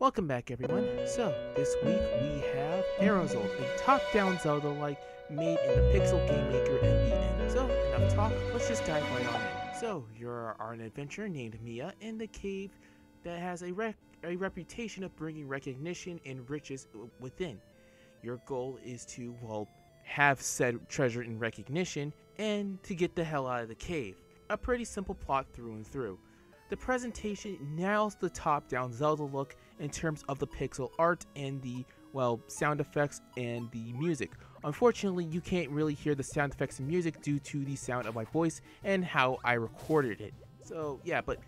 Welcome back, everyone. So, this week we have Erozld, a top-down Zelda-like made in the Pixel Game Maker MV. So, enough talk, let's just dive right on in. So, you're an adventurer named Mia in the cave that has a, rec- a reputation of bringing recognition and riches within. Your goal is to, well, have said treasure and recognition and to get the hell out of the cave. A pretty simple plot through and through. The presentation nails the top-down Zelda look in terms of the pixel art and the, well, sound effects and the music. Unfortunately, you can't really hear the sound effects and music due to the sound of my voice and how I recorded it. So, yeah, but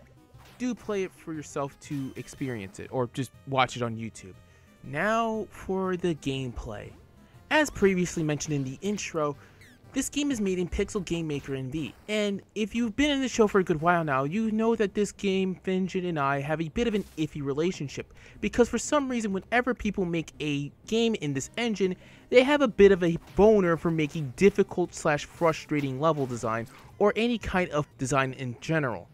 do play it for yourself to experience it, or just watch it on YouTube. Now for the gameplay. As previously mentioned in the intro, this game is made in Pixel Game Maker MV, and if you've been in the show for a good while now, you know that this game, Finjin and I, have a bit of an iffy relationship, because for some reason, whenever people make a game in this engine, they have a bit of a boner for making difficult slash frustrating level design, or any kind of design in general.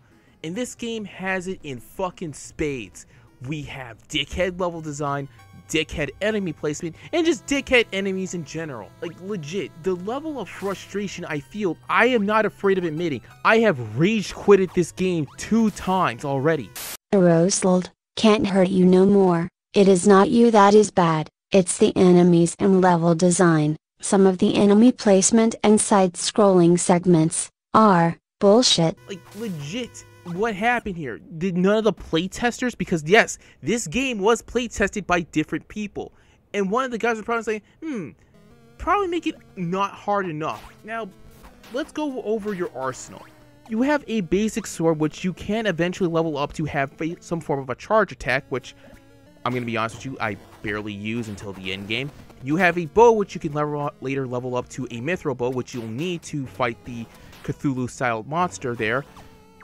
And this game has it in fucking spades. We have dickhead level design, dickhead enemy placement, and just dickhead enemies in general. Like, legit, the level of frustration I feel, I am not afraid of admitting. I have rage quitted this game two times already. Roseland, can't hurt you no more. It is not you that is bad, it's the enemies and level design. Some of the enemy placement and side scrolling segments are bullshit. Like, legit what happened here? Did none of the playtesters? Because yes, this game was playtested by different people, and one of the guys was probably saying, "Hmm, probably make it not hard enough." Now, let's go over your arsenal. You have a basic sword which you can eventually level up to have some form of a charge attack, which I'm gonna be honest with you, I barely use until the end game. You have a bow which you can level later level up to a mithril bow, which you'll need to fight the Cthulhu-style monster there.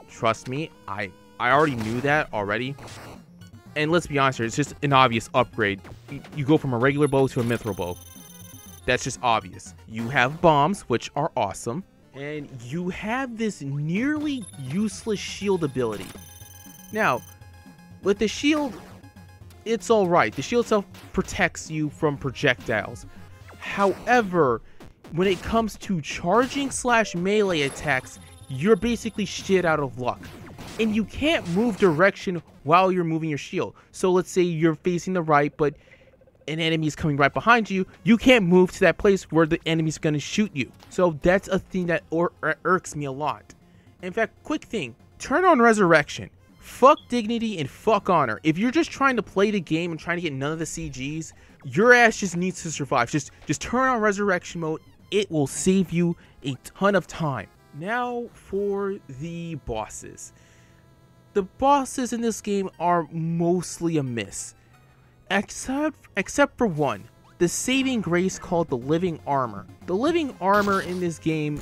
Trust me, I I already knew that already. And let's be honest here, it's just an obvious upgrade. You go from a regular bow to a mithril bow. That's just obvious. You have bombs, which are awesome. And you have this nearly useless shield ability. Now, with the shield, it's alright. The shield itself protects you from projectiles. However, when it comes to charging slash melee attacks, you're basically shit out of luck. And you can't move direction while you're moving your shield. So let's say you're facing the right, but an enemy is coming right behind you, you can't move to that place where the enemy's gonna shoot you. So that's a thing that ir er, irks me a lot. In fact, quick thing, turn on Resurrection. Fuck dignity and fuck honor. If you're just trying to play the game and trying to get none of the CGs, your ass just needs to survive. Just just turn on Resurrection mode. It will save you a ton of time. Now for the bosses. The bosses in this game are mostly a miss. Except, except for one, the saving grace called the Living Armor. The Living Armor in this game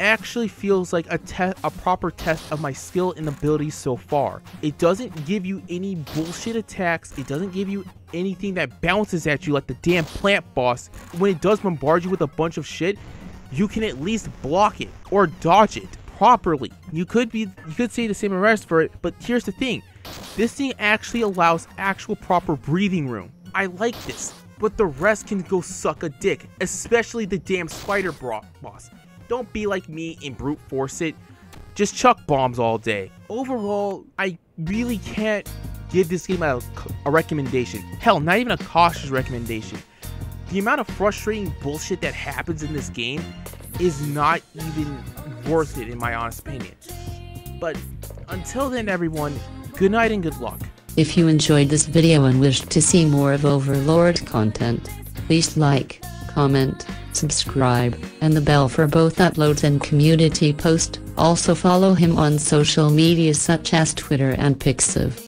actually feels like a a proper test of my skill and abilities so far. It doesn't give you any bullshit attacks. It doesn't give you anything that bounces at you like the damn plant boss. When it does bombard you with a bunch of shit, you can at least block it or dodge it properly. You could be you could say the same arrest for it, but here's the thing. This thing actually allows actual proper breathing room. I like this, but the rest can go suck a dick, especially the damn spider boss. Don't be like me and brute force it. Just chuck bombs all day. Overall, I really can't give this game a, a recommendation. Hell, not even a cautious recommendation the amount of frustrating bullshit that happens in this game is not even worth it in my honest opinion. But until then everyone, good night and good luck. If you enjoyed this video and wish to see more of Overlord content, please like, comment, subscribe, and the bell for both uploads and community post. Also follow him on social media such as Twitter and Pixiv.